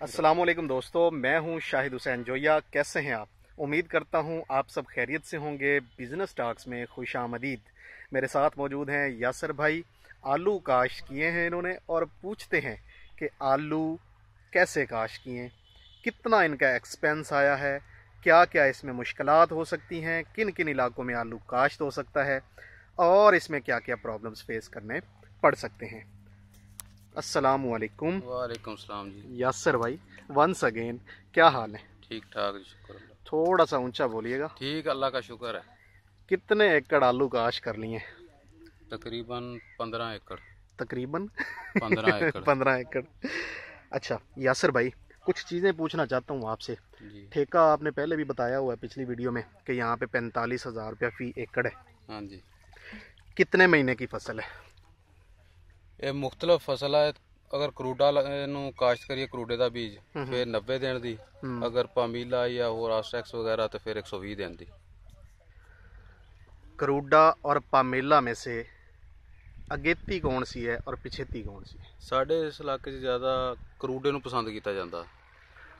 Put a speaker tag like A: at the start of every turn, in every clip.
A: السلام علیکم دوستو، میں ہوں شاہد حسین جویا، کیسے ہیں آپ؟ امید کرتا ہوں آپ سب خیریت سے ہوں گے بزنس ٹاکس میں خوش آمدید۔ میرے ساتھ موجود ہیں یاسر بھائی۔ آلو کاشت کیے ہیں انہوں نے اور پوچھتے ہیں کہ آلو کیسے کاشت کیے؟ کتنا ان کا ایکسپینس آیا ہے؟ کیا کیا اس میں مشکلات ہو سکتی ہیں؟ کن کن علاقوں میں آلو کاشت ہو سکتا ہے؟ اور اس میں کیا کیا پرابلمس فیس کرنے پڑ سکتے ہیں؟ السلام علیکم.
B: وعلیکم السلام جی۔
A: یاسر بھائی ونس اگین کیا حال ہے
B: ٹھیک ٹھاک جی شکر اللہ۔
A: تھوڑا سا اونچا بولیے گا۔
B: ٹھیک اللہ کا شکر ہے۔
A: کتنے ایکڑ آلو کاش کر لیے؟
B: تقریباً پندرہ ایکڑ۔
A: تقریباً؟ پندرہ ایکڑ۔ پندرہ ایکڑ۔ اچھا یاسر بھائی کچھ چیزیں پوچھنا چاہتا ہوں آپ سے۔
B: جی۔
A: ٹھیکہ آپ نے پہلے بھی بتایا ہوا ہے پچھلی ویڈیو میں کہ یہاں پہ پینتالیس ہزار روپیہ فی ایکڑ ہے۔
B: ہاں جی۔
A: کتنے مہینے کی فصل ہے؟
B: ਇਹ ਮੁxtਲਫ ਫਸਲ ਹੈ ਅਗਰ ਕਰੂਡਾ ਨੂੰ ਕਾਸ਼ਤ ਕਰੀਏ ਕਰੂਡੇ ਦਾ ਬੀਜ ਫਿਰ 90 ਦਿਨ ਦੀ। ਅਗਰ ਪਾਮੀਲਾ ਜਾਂ ਹੋਰ ਆਸਟੈਕਸ ਵਗੈਰਾ ਤਾਂ ਫਿਰ 120 ਦਿਨ ਦੀ।
A: ਕਰੂਡਾ ਔਰ ਪਾਮੇਲਾ ਮੇ ਸੇ ਅਗੇਤੀ ਕੌਣ ਸੀ ਹੈ ਔਰ ਪਿਛੇਤੀ ਕੌਣ ਸੀ?
B: ਸਾਡੇ ਇਸ ਇਲਾਕੇ 'ਚ ਜ਼ਿਆਦਾ ਕਰੂਡੇ ਨੂੰ ਪਸੰਦ ਕੀਤਾ ਜਾਂਦਾ।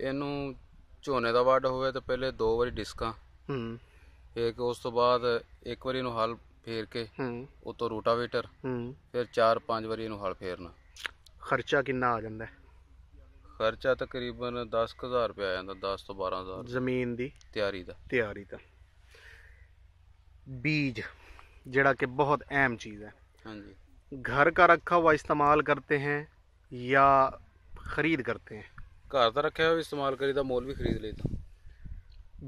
B: ਇਹਨੂੰ ਝੋਨੇ ਦਾ ਵੱਢ ਹੋਵੇ ਤਾਂ ਪਹਿਲੇ ਦੋ ਵਾਰੀ ਡਿਸਕਾਂ
A: ਹੂੰ
B: ਫੇਰ ਉਸ ਤੋਂ ਬਾਅਦ ਇੱਕ ਵਾਰੀ ਇਹਨੂੰ ਹਲ ਫੇਰ ਕੇ
A: ਹੂੰ
B: ਉਤੋਂ ਰੋਟਾਵੇਟਰ
A: ਹੂੰ
B: ਫਿਰ 4-5 ਵਾਰੀ ਇਹਨੂੰ ਹਲ ਫੇਰਨਾ
A: ਖਰਚਾ ਕਿੰਨਾ ਆ ਜਾਂਦਾ ਹੈ?
B: ਖਰਚਾ ਤਕਰੀਬਨ 10000 ਰੁਪਏ ਆ ਜਾਂਦਾ 10 ਤੋਂ 12000
A: ਜ਼ਮੀਨ ਦੀ?
B: ਤਿਆਰੀ ਦਾ।
A: ਤਿਆਰੀ ਦਾ। بیج ਜਿਹੜਾ کہ بہت اہم چیز ہے
B: ਹਾਂਜੀ।
A: گھر کا رکھا ہوا استعمال کرتے ہیں یا خرید کرتے ہیں
B: گھر کا رکھا ہوا استعمال ਇਸਤੇਮਾਲ ਕਰੀਦਾ ਮੋਲ ਵੀ ਖਰੀਦ ਲਈਦਾ।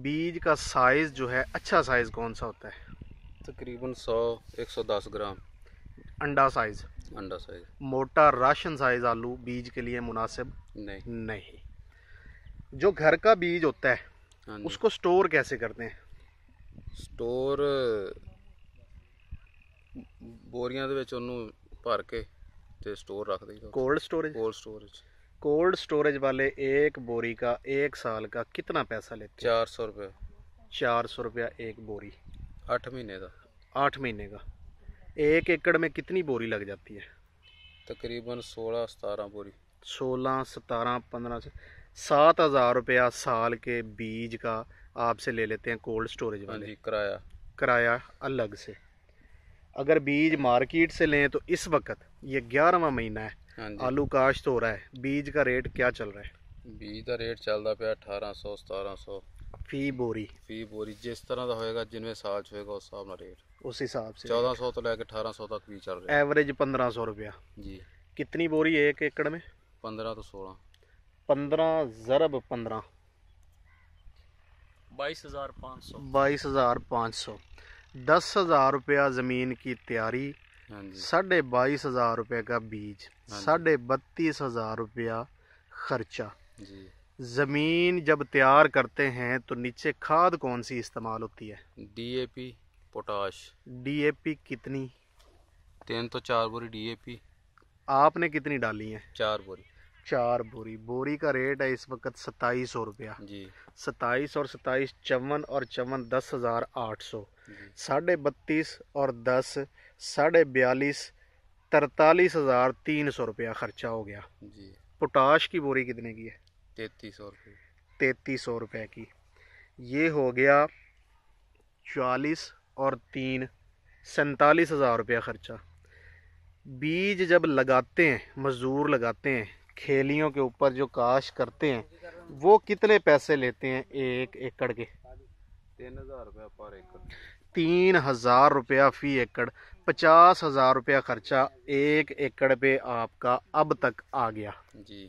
A: بیج کا سائز جو ہے اچھا سائز کون سا ہوتا ہے
B: تقریباً سو ایک سو دس گرام
A: انڈا سائز
B: انڈا سائز
A: موٹا راشن سائز آلو بیج کے لیے مناسب
B: نہیں۔
A: نہیں۔ جو گھر کا بیج ہوتا ہے
B: اس
A: کو سٹور کیسے کرتے ہیں؟
B: سٹور ਬੋਰੀਆਂ ਦੇ ਵਿੱਚ ਉਹਨੂੰ ਭਰ ਕੇ ਤੇ ਸਟੋਰ ਰੱਖ ਦਈਦਾ cold
A: storage
B: cold storage
A: cold storage ਵਾਲੇ ਇੱਕ ਬੋਰੀ ਦਾ 1 ਸਾਲ ਦਾ ਕਿੰਨਾ ਪੈਸਾ ਲੈਂਦੇ
B: 400 ਰੁਪਏ
A: 400 ਰੁਪਏ ਇੱਕ ਬੋਰੀ
B: 8 ਮਹੀਨੇ ਦਾ
A: 8 ਮਹੀਨੇ ਦਾ ایک ایکڑ میں کتنی بوری لگ جاتی ہے؟
B: تقریباً سولہ ستارہ بوری۔
A: سولہ ستارہ پندرہ سے سات ہزار روپیہ سال کے بیج کا آپ سے لے لیتے ہیں کولڈ سٹوریج ہاں والے۔
B: جی، کرایہ۔
A: کرایہ الگ سے۔ اگر بیج مارکیٹ سے لیں تو اس وقت یہ گیارہواں مہینہ ہے۔
B: ہاں جی۔ آلو
A: کاشت ہو رہا ہے۔ بیج کا ریٹ کیا چل رہا ہے؟
B: بیج کا ریٹ چل رہا پیا اٹھارہ سو ستارہ سو۔
A: فی بوری۔
B: فی بوری جس طرح دا ہوئے گا جنویں سال چھوئے گا اس حساب نال ریٹ۔
A: اس حساب سے۔ چودہ
B: سو تو لے کے 1800 تک بھی چل رہے۔ ہیں
A: ایوریج پندرہ سو روپیہ۔
B: جی۔
A: کتنی بوری ہے ایک ایکڑ میں؟
B: 15 تو 16
A: 15 ضرب 15
B: بائیس ہزار پانچ سو۔
A: بائیس ہزار پانچ سو۔ دس ہزار روپیہ زمین کی تیاری۔
B: ہاں جی۔
A: ساڑھے بائیس ہزار روپے کا بیج۔ ہاں جی۔ ساڑھے بتیس ہزار روپیہ خرچہ۔
B: جی۔
A: زمین جب تیار کرتے ہیں تو نیچے کھاد کون سی استعمال ہوتی ہے؟
B: D A P potash.
A: D A پی کتنی؟
B: تین تو چار بوری ڈی اے پی۔
A: آپ نے کتنی ڈالی ہیں؟
B: چار بوری۔
A: چار بوری۔ بوری کا ریٹ ہے اس وقت ستائیس سو روپیہ۔
B: جی۔
A: ستائیس اور ستائیس چون اور چون دس ہزار آٹھ سو۔
B: جی۔
A: ساڑھے بتیس اور دس ساڑھے بیالیس ترتالیس ہزار تین سو روپیہ خرچہ ہو گیا۔
B: جی۔
A: پوٹاش کی بوری کتنے کی ہے؟
B: تینتیس سو روپے۔
A: تینتیس سو روپے کی۔ یہ ہو گیا چالیس اور تین سینتالیس ہزار روپیہ خرچہ۔ بیج جب لگاتے ہیں مزدور لگاتے ہیں کھیلیوں کے اوپر جو کاش کرتے ہیں وہ کتنے پیسے لیتے ہیں ایک ایکڑ کے؟
B: تین ہزار روپیہ پر ایکڑ۔
A: تین ہزار روپیہ فی ایکڑ۔ پچاس ہزار روپیہ خرچہ ایک ایکڑ پہ آپ کا اب تک آ گیا۔
B: جی۔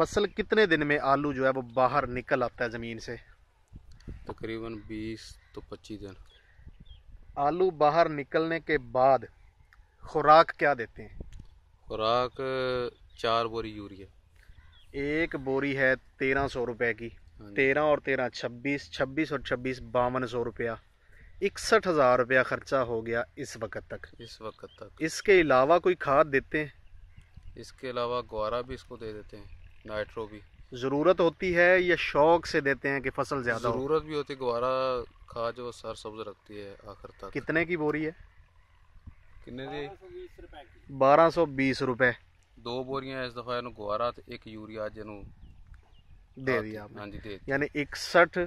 A: فصل کتنے دن میں آلو جو ہے وہ باہر نکل آتا ہے زمین سے؟
B: تقریباً بیس تو پچیس دن۔
A: آلو باہر نکلنے کے بعد خوراک کیا دیتے ہیں؟
B: خوراک چار بوری یوریا۔
A: ایک بوری ہے تیرہ سو روپے کی۔
B: ہاں جی۔ تیرہ
A: اور تیرہ چھبیس چھبیس اور چھبیس باون سو روپیہ۔ اکسٹھ ہزار روپیہ خرچہ ہو گیا اس وقت تک۔
B: اس وقت تک۔
A: اس کے علاوہ کوئی کھاد دیتے ہیں؟
B: اس کے علاوہ گوارا بھی اس کو دے دیتے ہیں۔ نائٹرو بھی۔
A: ضرورت ہوتی ہے یا شوق سے دیتے ہیں کہ فصل زیادہ ضرورت
B: ہو؟ بھی ہوتی ہے گوارا کھا جو سر سبز رکھتی ہے آخر تک۔
A: کتنے کی بوری ہے؟
B: کتنے دی؟
A: بارہ سو بیس روپے۔
B: دو بوریاں اس دفعہ گوارا ایک یوریا جنوں
A: دے دیا
B: ہاں جی دے
A: یعنی اکسٹھ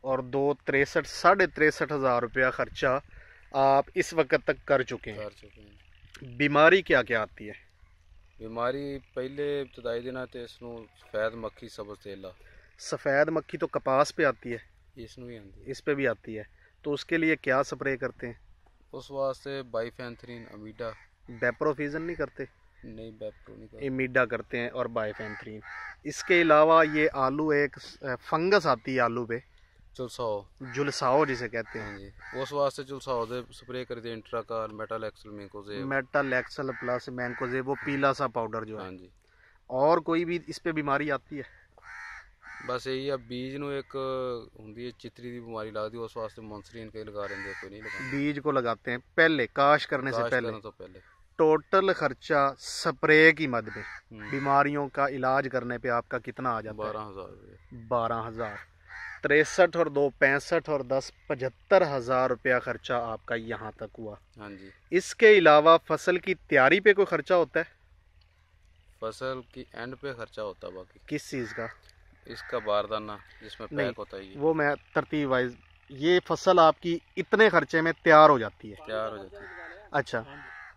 A: اور دو تریسٹھ ساڑھے تریسٹھ ہزار روپیہ خرچہ آپ اس وقت تک کر چکے ہیں۔
B: کر چکے ہیں۔
A: بیماری کیا کیا آتی ہے؟
B: بیماری پہلے ابتدائی ਦਿਨਾਂ ਤੇ اس سفید مکھی ਮੱਖੀ ਸਬਜ਼
A: سفید مکھی تو کپاس پہ آتی ہے
B: اس بھی آتی ہے
A: اس پہ بھی آتی ہے تو اس کے لیے کیا سپرے کرتے ہیں
B: ਉਸ ਵਾਸਤੇ ਬਾਈਫੈਂਥਰੀਨ امیڈا
A: بیپروفیزن نہیں کرتے
B: نہیں بیپرو نہیں کرتے
A: امیڈا کرتے ہیں اور بائیفینترین اس کے علاوہ یہ آلو ایک فنگس آتی ہے آلو پہ
B: چلساؤ
A: جلساؤ جسے کہتے ہیں
B: جی اس واسطے چلساؤ دے سپرے کر دے انٹرا کار میٹل ایکسل مینکو
A: میٹل ایکسل پلس مینکو وہ پیلا سا پاؤڈر جو ہے
B: جی
A: اور کوئی بھی اس پہ بیماری آتی ہے
B: بس یہی ہے بیج نو ایک ہوندی ہے چتری دی بیماری لگدی اس واسطے مونسرین کئی لگا رہندے کوئی نہیں لگا
A: بیج کو لگاتے ہیں پہلے کاش کرنے سے پہلے
B: تو پہلے
A: ٹوٹل خرچہ سپرے کی مد میں بیماریوں کا علاج کرنے پہ آپ کا کتنا آ جاتا ہے
B: بارہ ہزار
A: بارہ ہزار تریسٹھ اور دو پینسٹھ اور دس پچہتر ہزار روپیہ خرچہ آپ کا یہاں تک ہوا۔
B: ہاں جی۔
A: اس کے علاوہ فصل کی تیاری پہ کوئی خرچہ ہوتا ہے؟
B: فصل کی اینڈ پہ خرچہ ہوتا ہے باقی۔
A: کس چیز کا؟
B: اس کا باردانہ جس میں پیک ہوتا ہے
A: وہ میں ترتیب وائز یہ فصل آپ کی اتنے خرچے میں تیار ہو جاتی ہے۔
B: تیار ہو جاتی ہے۔
A: اچھا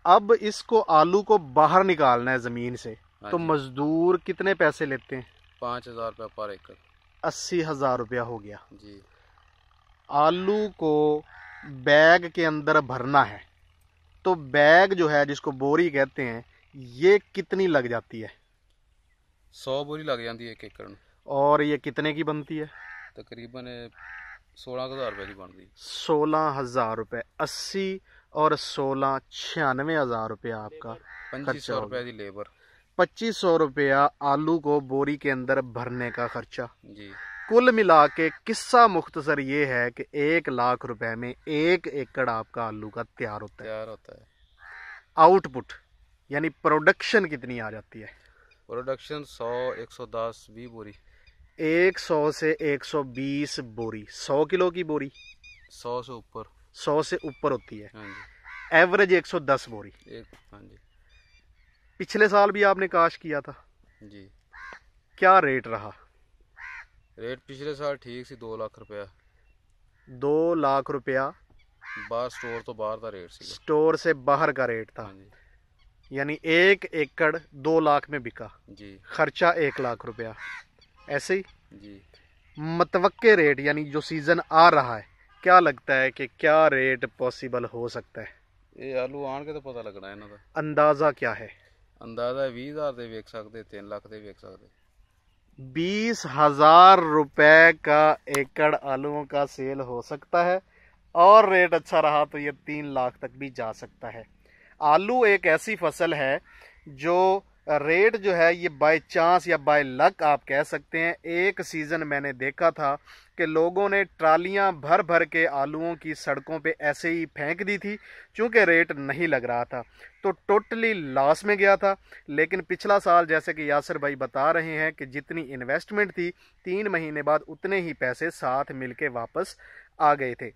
A: اب اس کو آلو کو باہر نکالنا ہے زمین سے۔
B: ہاں تو جی۔
A: مزدور کتنے پیسے لیتے ہیں؟
B: پانچ ہزار روپے پر ایکڑ۔
A: اسی ہزار روپیہ ہو گیا۔
B: جی۔
A: آلو کو بیگ کے اندر بھرنا ہے۔ تو بیگ جو ہے جس کو بوری کہتے ہیں یہ کتنی لگ جاتی ہے؟
B: سو بوری لگ جاتی ہے ایک ایکڑ
A: اور یہ کتنے کی بنتی ہے؟
B: تقریباً سولہ ہزار روپے کی بنتی۔ ہے
A: سولہ ہزار روپے اسی اور سولہ چھیانوے ہزار روپے آپ کا
B: پچیس سو روپے کی لیبر۔
A: پچیس سو روپیہ آلو کو بوری کے اندر بھرنے کا خرچہ۔
B: جی۔
A: کل ملا کے قصہ مختصر یہ ہے کہ ایک لاکھ روپے میں ایک ایکڑ آپ کا آلو کا تیار ہوتا ہے۔
B: تیار ہوتا ہے۔
A: آؤٹ پٹ یعنی پروڈکشن کتنی آ جاتی ہے؟
B: پروڈکشن سو ایک سو دس بھی بوری۔
A: ایک سو سے ایک سو بیس بوری۔ سو کلو کی بوری۔
B: سو سے اوپر۔
A: سو سے اوپر ہوتی ہے۔
B: ہاں جی۔
A: ایوریج ایک سو دس بوری۔
B: ہاں جی۔
A: پچھلے سال بھی آپ نے کاش کیا تھا۔
B: جی۔
A: کیا ریٹ رہا؟
B: ریٹ پچھلے سال ٹھیک سی دو لاکھ روپیہ۔
A: دو لاکھ روپیہ۔
B: باہر سٹور تو باہر تھا ریٹ سی۔
A: سٹور سے باہر کا ریٹ تھا۔ ہاں
B: جی۔
A: یعنی ایک ایکڑ دو لاکھ میں بکا۔
B: جی۔
A: خرچہ ایک لاکھ روپیہ۔ ایسے ہی؟
B: جی۔
A: متوقع ریٹ یعنی جو سیزن آ رہا ہے کیا لگتا ہے کہ کیا ریٹ پوسیبل ہو سکتا ہے؟
B: یہ آلو آن کے تو پتہ لگنا ہے نا
A: اندازہ کیا ہے؟
B: اندازہ بیس ہزار دے بیک سکتے 3 لاکھ دے بیک سکتے
A: بیس ہزار روپے کا ایکڑ آلووں کا سیل ہو سکتا ہے اور ریٹ اچھا رہا تو یہ تین لاکھ تک بھی جا سکتا ہے۔ آلو ایک ایسی فصل ہے جو ریٹ جو ہے یہ بائی چانس یا بائی لک آپ کہہ سکتے ہیں۔ ایک سیزن میں نے دیکھا تھا کہ لوگوں نے ٹرالیاں بھر بھر کے آلووں کی سڑکوں پہ ایسے ہی پھینک دی تھی چونکہ ریٹ نہیں لگ رہا تھا۔ تو ٹوٹلی لاس میں گیا تھا۔ لیکن پچھلا سال جیسے کہ یاسر بھائی بتا رہے ہیں کہ جتنی انویسٹمنٹ تھی، تین مہینے بعد اتنے ہی پیسے ساتھ مل کے واپس آ گئے تھے۔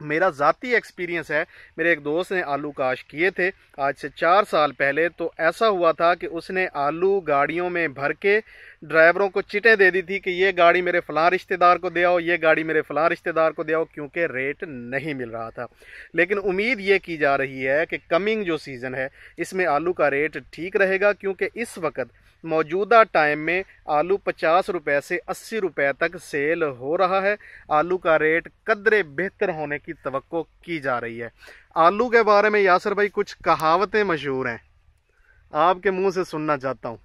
A: میرا ذاتی ایکسپیرینس ہے، میرے ایک دوست نے آلو کاش کیے تھے آج سے چار سال پہلے، تو ایسا ہوا تھا کہ اس نے آلو گاڑیوں میں بھر کے ڈرائیوروں کو چٹیں دے دی تھی کہ یہ گاڑی میرے فلاں رشتہ دار کو دیا ہو یہ گاڑی میرے فلاں رشتہ دار کو دیا ہو کیونکہ ریٹ نہیں مل رہا تھا۔ لیکن امید یہ کی جا رہی ہے کہ کمنگ جو سیزن ہے، اس میں آلو کا ریٹ ٹھیک رہے گا، کیونکہ اس وقت موجودہ ٹائم میں آلو پچاس روپے سے اسی روپے تک سیل ہو رہا ہے آلو کا ریٹ قدرے بہتر ہونے کی توقع کی جا رہی ہے آلو کے بارے میں یاسر بھائی کچھ کہاوتیں مشہور ہیں آپ کے منہ سے سننا چاہتا ہوں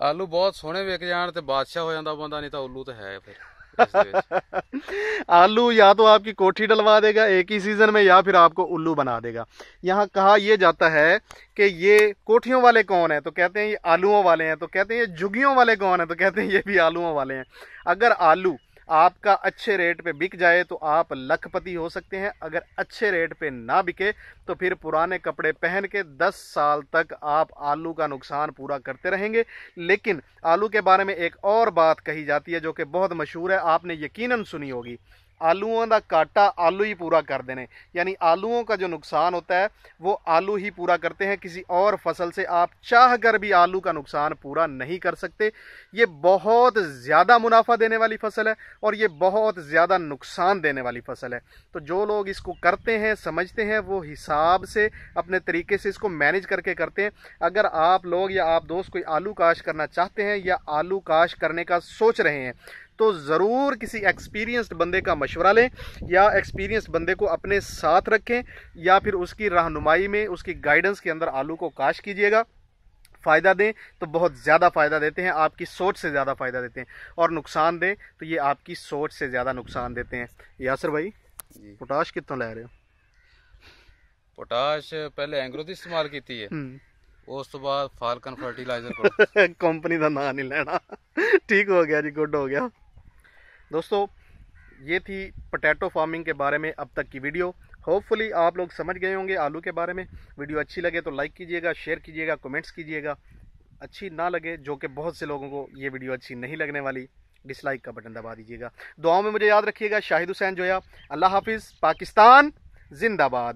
B: ਆਲੂ ਬਹੁਤ ਸੋਹਣੇ ਵਿਕ ਜਾਣ ਤੇ ਬਾਦਸ਼ਾਹ ਹੋ ਜਾਂਦਾ ਬੰਦਾ ਨਹੀਂ ਤਾਂ ਉੱਲੂ ਤਾਂ ਹੈ ਫਿਰ
A: آلو یا تو آپ کی کوٹھی ڈلوا دے گا ایک ہی سیزن میں یا پھر آپ کو الو بنا دے گا۔ یہاں کہا یہ جاتا ہے کہ یہ کوٹھیوں والے کون ہیں؟ تو کہتے ہیں یہ آلوؤں والے ہیں۔ تو کہتے ہیں یہ جھگیوں والے کون ہیں؟ تو کہتے ہیں یہ بھی آلوؤں والے ہیں۔ اگر آلو آپ کا اچھے ریٹ پہ بک جائے تو آپ لکھ پتی ہو سکتے ہیں۔ اگر اچھے ریٹ پہ نہ بکے تو پھر پرانے کپڑے پہن کے دس سال تک آپ آلو کا نقصان پورا کرتے رہیں گے۔ لیکن آلو کے بارے میں ایک اور بات کہی جاتی ہے جو کہ بہت مشہور ہے، آپ نے یقیناً سنی ہوگی۔ آلوؤں کا کاٹا آلو ہی پورا کر دینے یعنی آلوؤں کا جو نقصان ہوتا ہے وہ آلو ہی پورا کرتے ہیں کسی اور فصل سے آپ چاہ کر بھی آلو کا نقصان پورا نہیں کر سکتے یہ بہت زیادہ منافع دینے والی فصل ہے اور یہ بہت زیادہ نقصان دینے والی فصل ہے تو جو لوگ اس کو کرتے ہیں سمجھتے ہیں وہ حساب سے اپنے طریقے سے اس کو مینج کر کے کرتے ہیں اگر آپ لوگ یا آپ دوست کوئی آلو کاشت کرنا چاہتے ہیں یا آلو کاش کرنے کا سوچ رہے ہیں تو ضرور کسی ایکسپیرینسڈ بندے کا مشورہ لیں یا ایکسپیرینسڈ بندے کو اپنے ساتھ رکھیں یا پھر اس کی رہنمائی میں اس کی گائیڈنس کے اندر آلو کو کاش کیجیے گا۔ فائدہ دیں تو بہت زیادہ فائدہ دیتے ہیں آپ کی سوچ سے زیادہ فائدہ دیتے ہیں۔ اور نقصان دیں تو یہ آپ کی سوچ سے زیادہ نقصان دیتے ہیں۔ یاسر بھائی
B: جی۔
A: پوٹاش کتنا لے رہے ہو؟
B: پوٹاش پہلے اینگرو دی استعمال کیتی ہے۔ اس تو بعد فالکن فرٹیلائزر
A: کمپنی دا نام نہیں لینا۔ ٹھیک ہو گیا جی گڈ ہو گیا۔ دوستو، یہ تھی پٹیٹو فارمنگ کے بارے میں اب تک کی ویڈیو ہوپ فلی آپ لوگ سمجھ گئے ہوں گے آلو کے بارے میں. ویڈیو اچھی لگے تو لائک کیجیے گا شیئر کیجیے گا کومنٹس کیجیے گا. اچھی نہ لگے جو کہ بہت سے لوگوں کو یہ ویڈیو اچھی نہیں لگنے والی ڈس لائک کا بٹن دبا دیجیے گا. دعاوں میں مجھے یاد رکھیے گا شاہد حسین جویا. اللہ حافظ، پاکستان، زندہ باد.